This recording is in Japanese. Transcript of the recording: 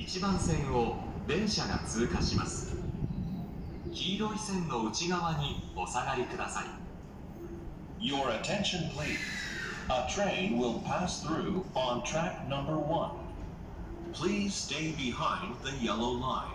1番線を電車が通過します黄色い線の内側にお下がりください Your attention, please. A train will pass through on track number one. Please stay behind the yellow line.